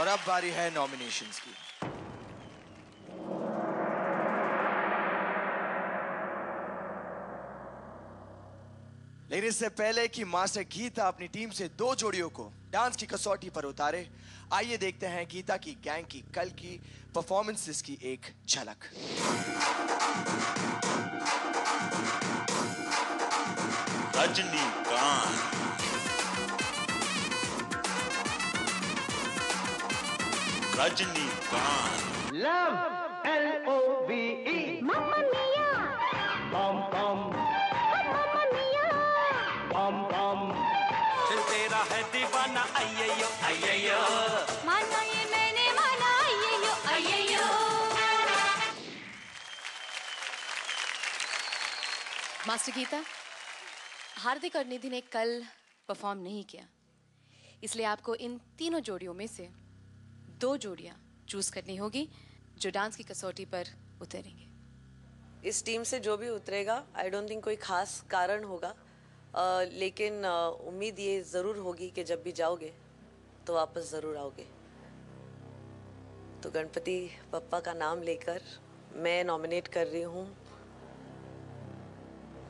और अब बारी है नॉमिनेशंस की। लेकिन इससे पहले कि मास्टर गीता अपनी टीम से दो जोड़ियों को डांस की कसौटी पर उतारे, आइए देखते हैं गीता की गैंग की, कल की परफॉर्मेंसेस की एक झलक। Rajinikanth. Rajinikanth Love, L-O-V-E. Mamma mia! Bum, bum, Mamma mia! bum, bum. दिल तेरा है दीवाना अय्यो अय्यो माना ये मैंने माना अय्यो अय्यो मास्टर गीता हार्दिक और निधि ने कल परफॉर्म नहीं किया इसलिए आपको इन तीनों जोड़ियों में से दो जोड़ियाँ चूज़ करनी होगी जो डांस की कसौटी पर उतरेंगे। इस टीम से जो भी उतरेगा आई डोंट थिंक कोई खास कारण होगा। अ, लेकिन उम्मीद ये ज़रूर होगी कि जब भी जाओगे तो वापस ज़रूर आओगे। तो गणपति पप्पा का नाम लेकर मैं नॉमिनेट कर रही हूँ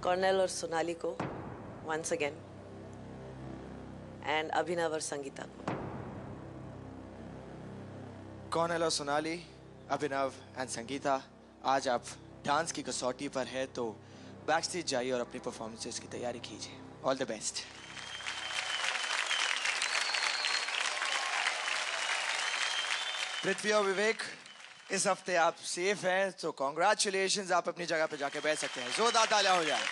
कॉर्नेल और सोनाली को वंस अगेन एंड अभिनव और संगीता को। कौनल और सोनाली? अभिनव एंड संगीता, आज आप डांस की कसौटी पर है तो बैक स्टेज जाइए और अपनी परफॉर्मेंसेस की तैयारी कीजिए। ऑल द बेस्ट पृथ्वी और विवेक, इस हफ़्ते आप सेफ़ हैं तो कॉन्ग्रेचुलेशन आप अपनी जगह पर जाके बैठ सकते हैं। जोरदार तालियाँ हो जाए।